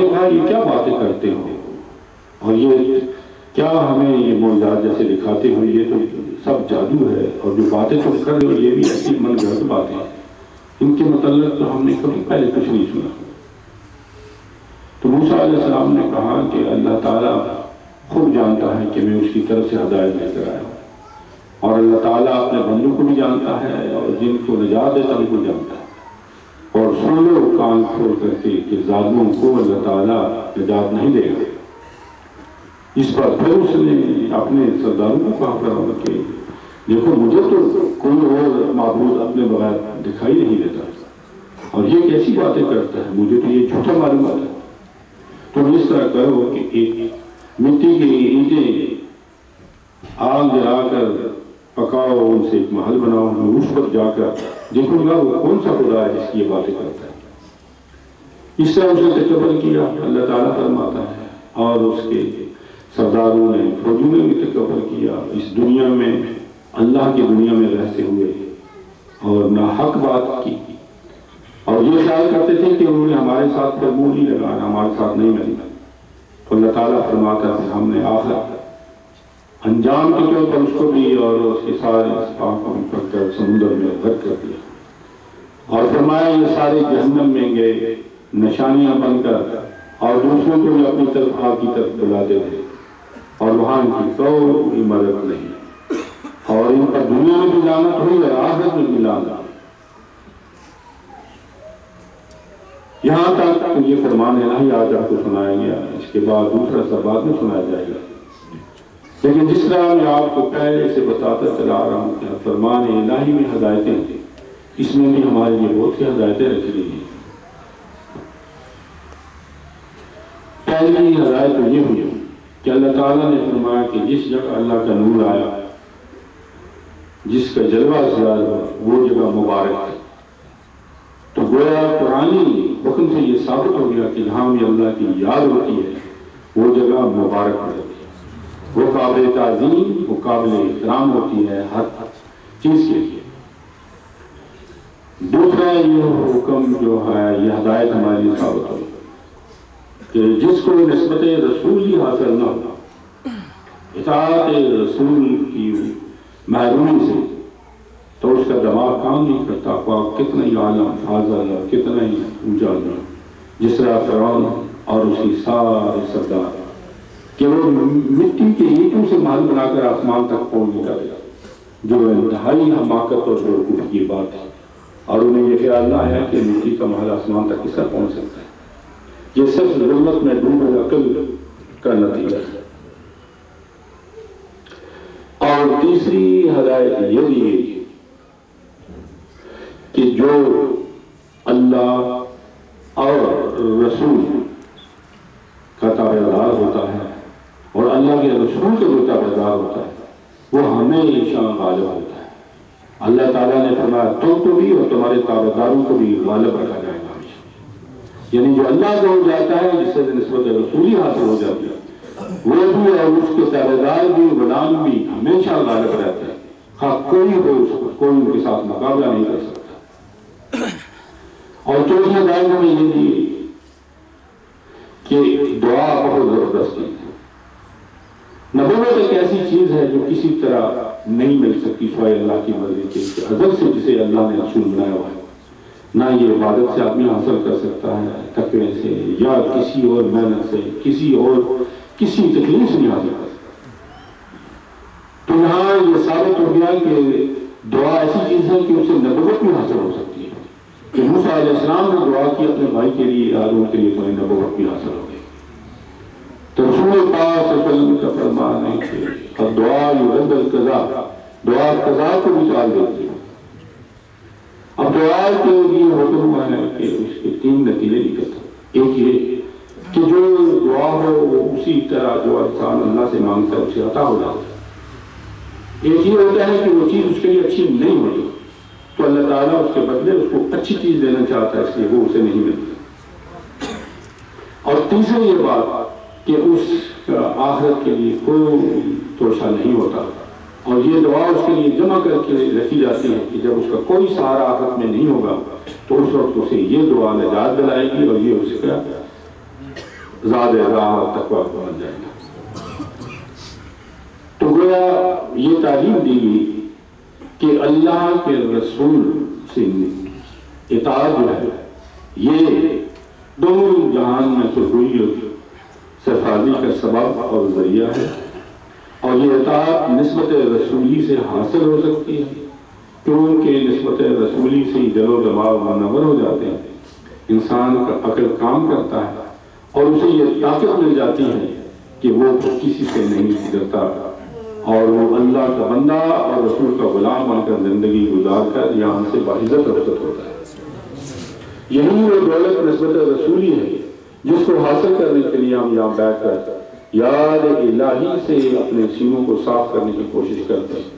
ने कहा, ये क्या बातें करते हो? और ये क्या हमें ये मोजात जैसे दिखाते हो? ये तो सब जादू है और जो बातें तुम कर रहे हो, ये भी ऐसी मन गलत बातें हैं। इनके मतलब तो हमने कभी पहले कुछ नहीं सुना। तो मूसा ने कहा कि अल्लाह ताला खुद जानता है कि मैं उसकी तरफ़ से हदायत लेकर आया और अल्लाह ताला अपने बंदों को भी जानता है और जिनको निजात देता उनको जानता है। और सुन लो कान खोल करके कि जालमों को अल्लाह ताला निजात नहीं देगा। इस पर फिर उसने अपने सरदारों को कहा फरमा कि, देखो, मुझे तो कोई और महबूद अपने बगैर दिखाई नहीं देता। और ये कैसी बातें करता है? मुझे तो ये झूठा मालूम आता है। तो इस तरह करो कि एक मिट्टी की ईंटें आग जलाकर पकाओ, उनसे एक महल बनाओ उस पर जाकर देखूँगा वो कौन सा खुदा है जिसकी ये बातें करता है। इस तरह उसने तकबर किया, अल्लाह ताला फरमाता है। और उसके सरदारों ने फौजों ने भी तकबर किया, इस दुनिया में, अल्लाह की दुनिया में रहते हुए। और ना हक बात की। और ये ख्याल करते थे कि उन्होंने हमारे साथ पर नहीं लगाना हमारे साथ नहीं मिलना। तो अल्लाह ताला फरमाता है, हमने आखिर अंजाम के तौर पर उसको भी और उसके सारे पकड़ समुद्र में गर्क कर दिया। और फरमाया, ये सारे जहन्नम में गए, निशानियाँ बनकर और दूसरों को भी अपनी तरफ़ आग की तरफ़ बुलाते थे और वहाँ इनकी कोई मदद नहीं। और इन पर दुनिया में भी लानत हुई और आखिरत में भी लानत यहाँ तक तो ये फरमान इलाही आज आपको सुनाया गया इसके बाद दूसरा सब बाद में सुनाया जाएगा। लेकिन जिस तरह मैं आपको पहले से बताता चला रहा हूँ फरमान इलाही में हदायतें थी इसमें भी हमारे लिए बहुत सी हदायतें रखी गई हैं। पहली हदायत तो ये हुई कि अल्लाह ताला ने फरमाया कि जिस जगह अल्लाह का नूर आया, जिसका जलवा ज़ाहिर हुआ, वो जगह मुबारक है तो गोया पुरानी हुक्म से ये साबित हो गया कि जहाँ भी अल्लाह की याद होती है, वो जगह मुबारक है। वो काबिल तज़ीम वो काबिल इकराम होती है हर चीज़ के लिए। दूसरा ये हुक्म जो है, ये हदायत हमारे साबित हो कि जिसको नस्बत रसूल ही हासिल न हो रसूल की महरूमी से तो उसका दिमाग काम नहीं करता ख्वाह कितना ही आलम फाजल कितना ही ऊँचा जिस तरह फिरौन और उसकी सारे सरदार कि वो मिट्टी के ईटों से महल बनाकर आसमान तक पहुँच निकल जो इंतहाई हमाकत और बेवकूफ़ी की बात है। और उन्हें यह ख्याल ना है कि मिट्टी का महल आसमान तक किस तरह पहुँच सकता है। ये सिर्फ़ ज़रूरत में डूबे अकल का नतीजा है। और तीसरी हदायत ये गई कि जो अल्लाह और रसूल का ताबेदार होता है अल्लाह के रसूल का ताबेदार होता है। वो हमेशा गालिब होता है। अल्लाह ताला ने फरमाया, तुम तो भी और तुम्हारे ताबेदारों को भी गालिब रखा जाएगा। यानी जो अल्लाह को हो जाता है, जिससे नस्बत रसूली हासिल हो जाती है, वो भी और उसके ताबेदार भी, गुलाम भी हमेशा गालिब रहते हैं। हाँ कोई हो उसको कोई उनके साथ मुकाबला नहीं कर सकता। और चौथी हदायत हमें ये दी कि दुआ बहुत ज़बरदस्त है एक ऐसी चीज़ है जो किसी तरह नहीं मिल सकती स्वाय अल्लाह की मर्ज़ी के अजब से जिसे अल्लाह ने रसूल बनाया हुआ है। ना ये इबादत से आदमी हासिल कर सकता है, तकवे से, या किसी और मेहनत से, किसी और, किसी तकलीफ़ से नहीं हासिल कर सकता। तो यहाँ ये साबित हो गया कि दुआ ऐसी चीज़ है कि उसे नबूवत भी हासिल हो सकती है। कि मूसा ने दुआ की अपने भाई के लिए आदम के लिए तुम्हें नबूवत भी हासिल हो तो रसूल अल्लाह से माँगता है, उसे अता हो जाता एक ये होता है कि वो चीज़ उसके लिए अच्छी नहीं होती। तो अल्लाह ताला उसको अच्छी चीज़ देना चाहता है, इसलिए वो उसे नहीं मिलती। और तीसरी ये बात कि उस आखिरत के लिए कोई तोशा नहीं होता। और ये दुआ उसके लिए जमा करके रखी जाती है कि जब उसका कोई सहारा आफत में नहीं होगा तो उस वक्त उसे ये दुआ निजात दिलाएगी और ये उसका ज़्यादा राह तकवा बन जाएगा। तो गोया ये तालीम दी गई कि अल्लाह के रसूल से इताद जो है। ये दोनों जहान में सुरगुई सफाजी का सबब और ज़रिया है। और ये इताद नस्बत रसूली से हासिल हो सकती है। क्योंकि नस्बत रसूली से ही दिलो दबाव मनवर हो जाते हैं। इंसान का अकल काम करता है और उसे ये ताकत मिल जाती है कि वो किसी से नहीं डरता और वो अल्लाह का बंदा और रसूल का गुलाम बनकर ज़िंदगी गुजार कर यहाँ से बाइज्जत रफत होता है। यही वो दौलत नस्बत रसूली है। जिसको हासिल करने के लिए हम यहाँ बैठ कर याद इलाही से अपने सीनों को साफ़ करने की कोशिश करते हैं,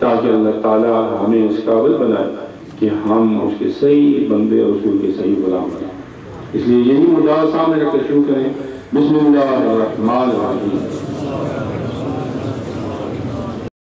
ताकि अल्लाह ताला हमें इस काबिल बनाए कि हम उसके सही बंदे और उसके सही गुलाम बनाए इसलिए यही मुद्दा सामने रखकर शुरू करें। बिस्मिल्लाह